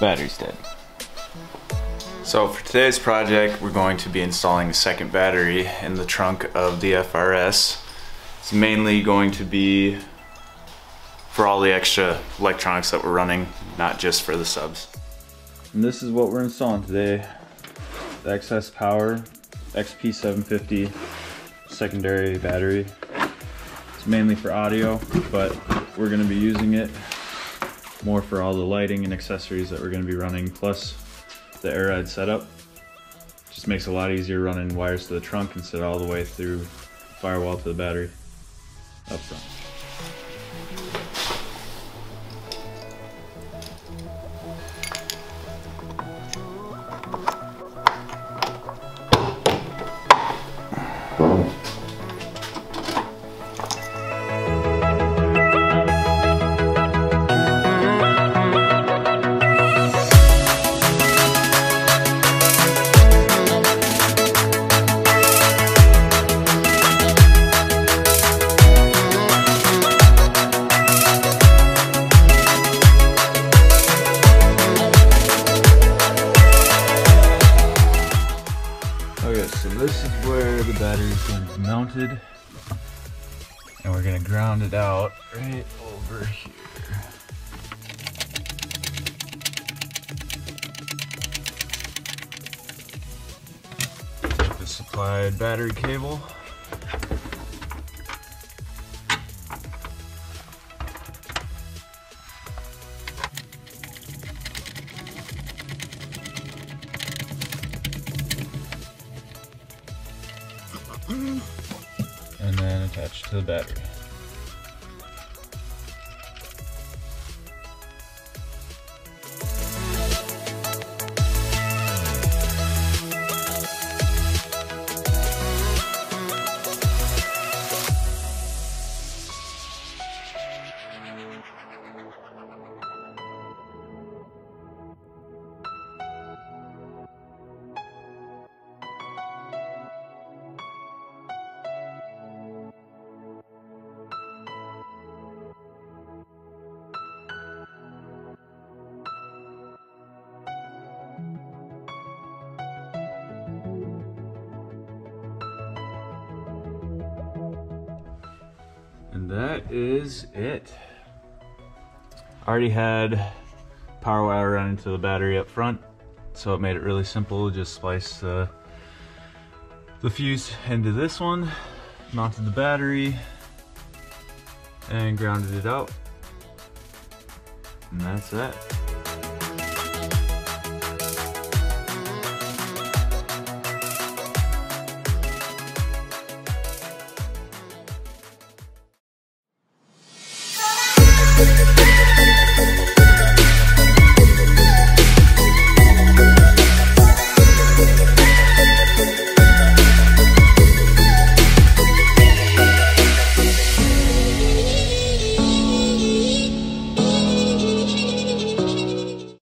Battery's dead. So for today's project, we're going to be installing a second battery in the trunk of the FRS. It's mainly going to be for all the extra electronics that we're running, not just for the subs. And this is what we're installing today. The XS Power XP750 secondary battery. It's mainly for audio, but we're gonna be using it more for all the lighting and accessories that we're gonna be running, plus the AirRide setup. Just makes it a lot easier running wires to the trunk instead of all the way through firewall to the battery up front. So this is where the battery is going to be mounted. And we're going to ground it out right over here. The supplied battery cable. And then attach to the battery. That is it. Already had power wire running to the battery up front, so it made it really simple. Just splice the, the fuse into this one, mounted the battery, and grounded it out. And that's that. Thank